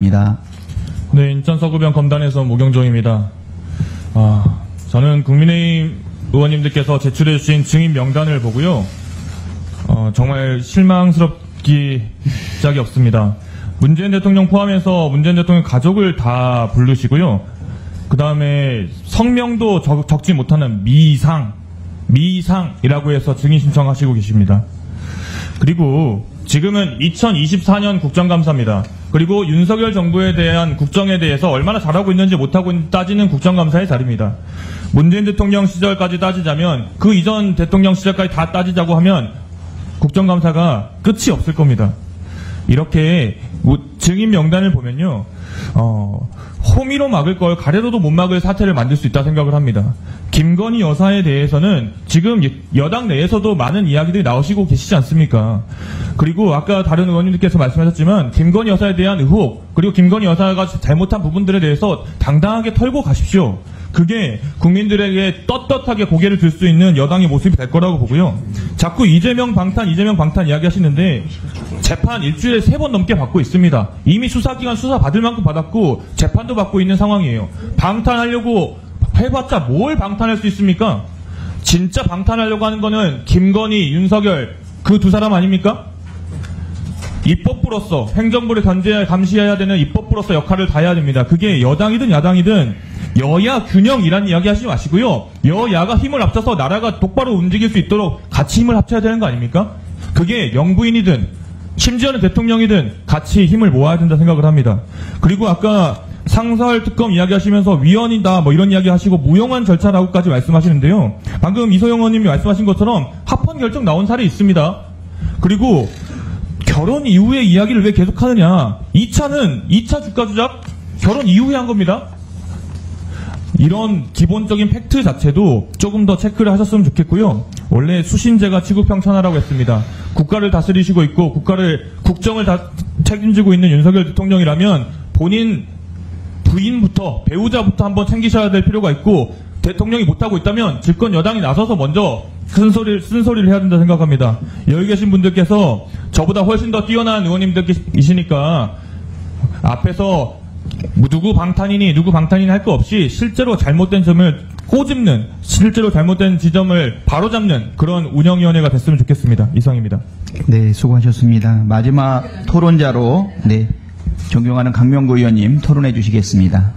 입니다. 네, 인천 서구병 검단에서 모경종입니다. 아, 저는 국민의힘 의원님들께서 제출해 주신 증인 명단을 보고요. 어, 정말 실망스럽기 짝이 없습니다. 문재인 대통령 포함해서 문재인 대통령 가족을 다 부르시고요. 그 다음에 성명도 적, 적지 못하는 미상, 미상이라고 해서 증인 신청하시고 계십니다. 그리고 지금은 2024년 국정감사입니다. 그리고 윤석열 정부에 대한 국정에 대해서 얼마나 잘하고 있는지 못하고 있는지 따지는 국정감사의 자리입니다. 문재인 대통령 시절까지 따지자면 그 이전 대통령 시절까지 다 따지자고 하면 국정감사가 끝이 없을 겁니다. 이렇게 뭐 증인 명단을 보면요, 어, 호미로 막을 걸 가래로도 못 막을 사태를 만들 수 있다 생각을 합니다. 김건희 여사에 대해서는 지금 여당 내에서도 많은 이야기들이 나오시고 계시지 않습니까? 그리고 아까 다른 의원님들께서 말씀하셨지만 김건희 여사에 대한 의혹 그리고 김건희 여사가 잘못한 부분들에 대해서 당당하게 털고 가십시오. 그게 국민들에게 떳떳하게 고개를 들 수 있는 여당의 모습이 될 거라고 보고요. 자꾸 이재명 방탄, 이재명 방탄 이야기 하시는데 재판 일주일에 세 번 넘게 받고 있습니다. 이미 수사기관 수사 받을 만큼 받았고 재판도 받고 있는 상황이에요. 방탄하려고 해봤자 뭘 방탄할 수 있습니까? 진짜 방탄하려고 하는 거는 김건희, 윤석열 그 두 사람 아닙니까? 입법부로서 행정부를 견제해야 감시해야 되는 입법부로서 역할을 다해야 됩니다. 그게 여당이든 야당이든 여야 균형이란 이야기 하시지 마시고요. 여야가 힘을 합쳐서 나라가 똑바로 움직일 수 있도록 같이 힘을 합쳐야 되는 거 아닙니까? 그게 영부인이든 심지어는 대통령이든 같이 힘을 모아야 된다 생각을 합니다. 그리고 아까 상설 특검 이야기하시면서 위헌이다 뭐 이런 이야기 하시고 무용한 절차라고까지 말씀하시는데요. 방금 이소영 의원님이 말씀하신 것처럼 합헌 결정 나온 사례 있습니다. 그리고 결혼 이후의 이야기를 왜 계속하느냐? 2차는 2차 주가 조작 결혼 이후에 한 겁니다. 이런 기본적인 팩트 자체도 조금 더 체크를 하셨으면 좋겠고요. 원래 수신제가 치국평천하라고 했습니다. 국가를 다스리시고 있고 국가를 국정을 다 책임지고 있는 윤석열 대통령이라면 본인 부인부터 배우자부터 한번 챙기셔야 될 필요가 있고 대통령이 못하고 있다면 집권 여당이 나서서 먼저 큰 소리를 쓴 소리를 해야 된다 생각합니다. 여기 계신 분들께서 저보다 훨씬 더 뛰어난 의원님들이시니까 앞에서 누구 방탄이니 누구 방탄이니 할 거 없이 실제로 잘못된 점을 꼬집는 실제로 잘못된 지점을 바로잡는 그런 운영위원회가 됐으면 좋겠습니다. 이상입니다. 네, 수고하셨습니다. 마지막 토론자로 네 존경하는 강명구 의원님 토론해 주시겠습니다.